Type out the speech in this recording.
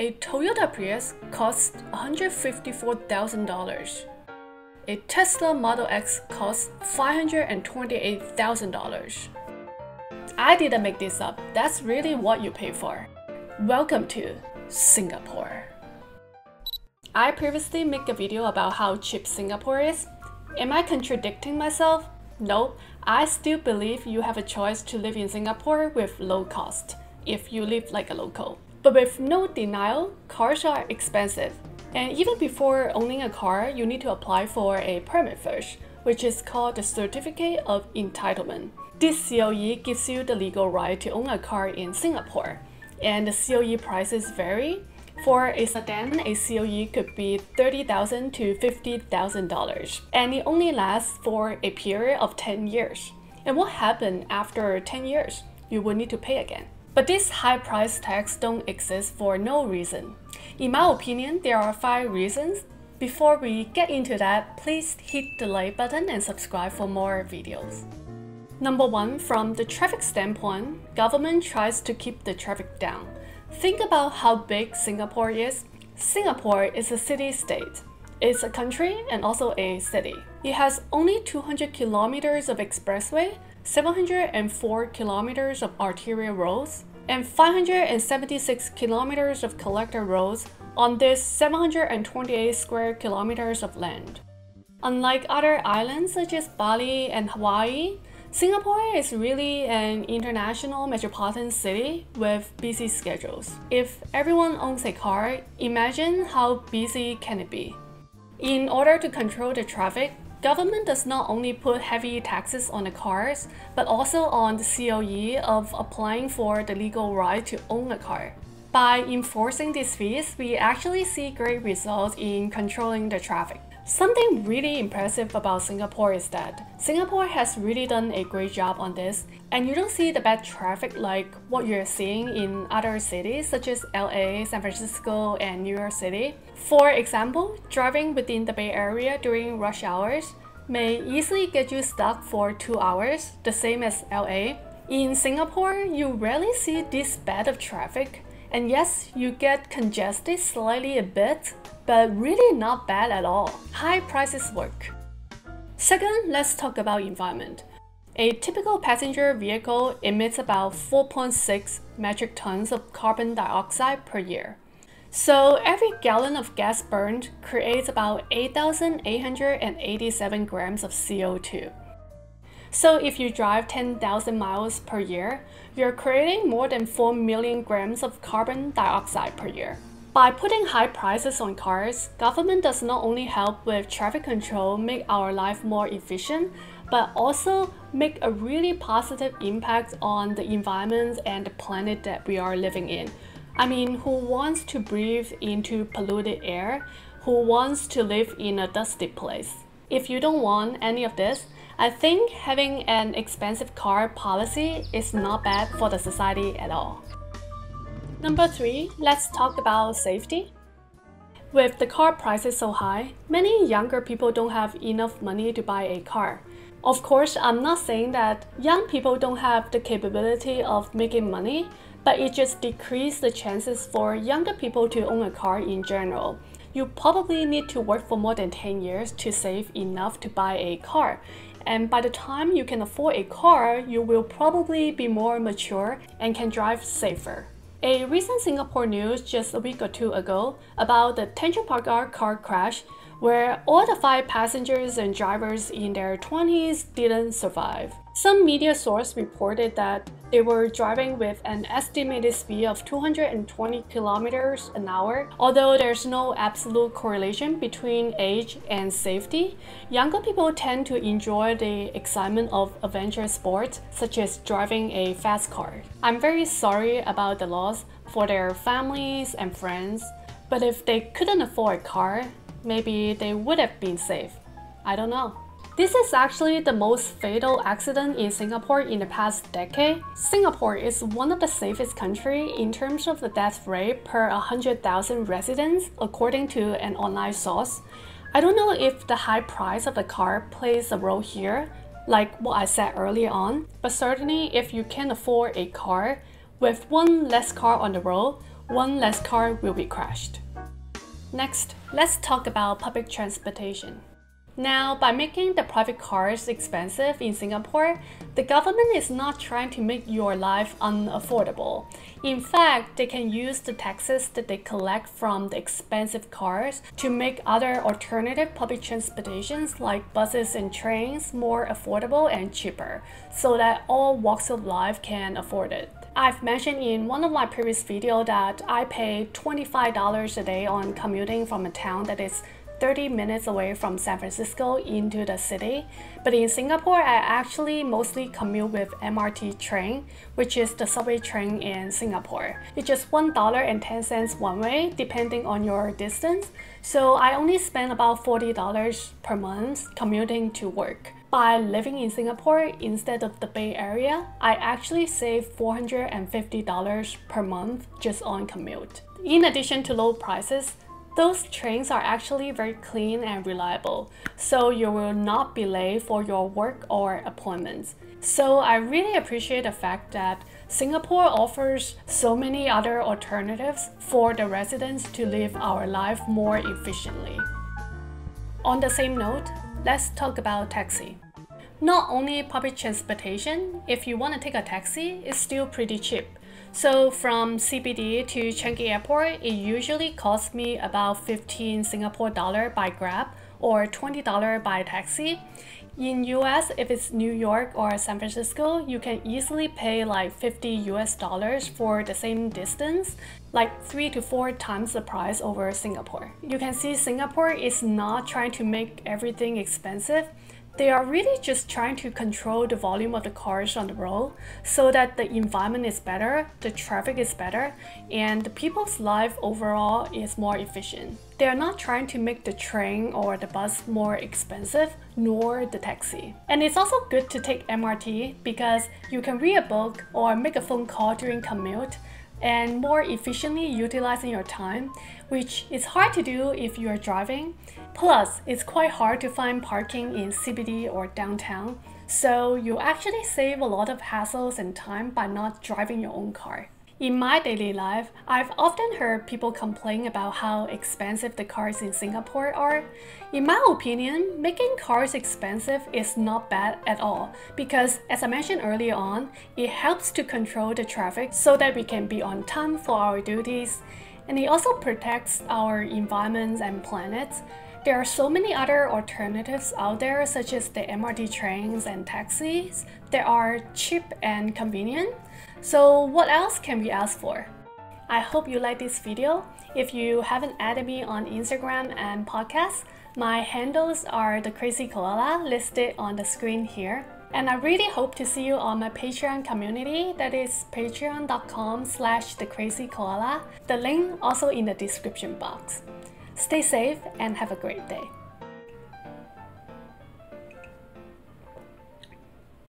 A Toyota Prius costs $154,000. A Tesla Model X costs $528,000. I didn't make this up, that's really what you pay for. Welcome to Singapore. I previously made a video about how cheap Singapore is. Am I contradicting myself? Nope, I still believe you have a choice to live in Singapore with low cost, if you live like a local. But with no denial, cars are expensive. And even before owning a car, you need to apply for a permit first, which is called the Certificate of Entitlement. This COE gives you the legal right to own a car in Singapore, and the COE prices vary. For a sedan, a COE could be 30,000 to $50,000, and it only lasts for a period of 10 years. And what happens after 10 years? You will need to pay again. But these high price tags don't exist for no reason. In my opinion, there are 5 reasons. Before we get into that, please hit the like button and subscribe for more videos. Number 1, from the traffic standpoint, government tries to keep the traffic down. Think about how big Singapore is. Singapore is a city-state. It's a country and also a city. It has only 200 kilometers of expressway 704 kilometers of arterial roads, and 576 kilometers of collector roads on this 728 square kilometers of land. Unlike other islands such as Bali and Hawaii, Singapore is really an international metropolitan city with busy schedules. If everyone owns a car, imagine how busy can it be. In order to control the traffic, Government does not only put heavy taxes on the cars, but also on the COE of applying for the legal right to own a car. By enforcing these fees, we actually see great results in controlling the traffic. Something really impressive about Singapore is that Singapore has really done a great job on this, and you don't see the bad traffic like what you're seeing in other cities such as LA, San Francisco, and New York City. For example, driving within the Bay Area during rush hours may easily get you stuck for 2 hours, the same as LA. In Singapore, you rarely see this bad of traffic, and yes, you get congested slightly a bit, but really not bad at all. High prices work. Second, let's talk about environment. A typical passenger vehicle emits about 4.6 metric tons of carbon dioxide per year. So every gallon of gas burned creates about 8,887 grams of CO2. So if you drive 10,000 miles per year, you're creating more than 4 million grams of carbon dioxide per year. By putting high prices on cars, government does not only help with traffic control make our life more efficient, but also make a really positive impact on the environment and the planet that we are living in. I mean, who wants to breathe into polluted air? Who wants to live in a dusty place? If you don't want any of this, I think having an expensive car policy is not bad for the society at all. Number 3, let's talk about safety. With the car prices so high, many younger people don't have enough money to buy a car. Of course, I'm not saying that young people don't have the capability of making money, but it just decreases the chances for younger people to own a car in general. You probably need to work for more than 10 years to save enough to buy a car. And by the time you can afford a car, you will probably be more mature and can drive safer. A recent Singapore news just a week or two ago about the Tanjong Pagar car crash where all the five passengers and drivers in their 20s didn't survive. Some media source reported that they were driving with an estimated speed of 220 kilometers an hour. Although there's no absolute correlation between age and safety, younger people tend to enjoy the excitement of adventure sports, such as driving a fast car. I'm very sorry about the loss for their families and friends, but if they couldn't afford a car, maybe they would have been safe. I don't know. This is actually the most fatal accident in Singapore in the past decade. Singapore is one of the safest countries in terms of the death rate per 100,000 residents, according to an online source. I don't know if the high price of the car plays a role here, like what I said earlier on, but certainly if you can afford a car, with one less car on the road, one less car will be crashed. Next, let's talk about public transportation. Now, by making the private cars expensive in Singapore, the government is not trying to make your life unaffordable. In fact, they can use the taxes that they collect from the expensive cars to make other alternative public transportations like buses and trains more affordable and cheaper, so that all walks of life can afford it. I've mentioned in one of my previous videos that I pay $25 a day on commuting from a town that is 30 minutes away from San Francisco into the city. But in Singapore, I actually mostly commute with MRT train, which is the subway train in Singapore. It's just $1.10 one way, depending on your distance. So I only spend about $40 per month commuting to work. By living in Singapore instead of the Bay Area, I actually save $450 per month just on commute. In addition to low prices, those trains are actually very clean and reliable, so you will not be late for your work or appointments. So I really appreciate the fact that Singapore offers so many other alternatives for the residents to live our life more efficiently. On the same note, let's talk about taxi. Not only public transportation, if you want to take a taxi, it's still pretty cheap. So from CBD to Changi Airport, it usually costs me about 15 Singapore dollar by Grab or $20 by taxi. In US, if it's New York or San Francisco, you can easily pay like 50 US dollars for the same distance, like 3 to 4 times the price over Singapore. You can see Singapore is not trying to make everything expensive. They are really just trying to control the volume of the cars on the road so that the environment is better, the traffic is better, and the people's life overall is more efficient. They are not trying to make the train or the bus more expensive, nor the taxi. And it's also good to take MRT because you can read a book or make a phone call during commute and more efficiently utilizing your time, which is hard to do if you are driving. Plus, it's quite hard to find parking in CBD or downtown, so you actually save a lot of hassles and time by not driving your own car. In my daily life, I've often heard people complain about how expensive the cars in Singapore are. In my opinion, making cars expensive is not bad at all because, as I mentioned earlier on, it helps to control the traffic so that we can be on time for our duties, and it also protects our environments and planets. There are so many other alternatives out there, such as the MRT trains and taxis, that are cheap and convenient. So what else can we ask for? I hope you like this video. If you haven't added me on Instagram and podcast, my handles are the Krazy Koala listed on the screen here. And I really hope to see you on my Patreon community that is patreon.com slash the Krazy Koala. The link also in the description box. Stay safe and have a great day.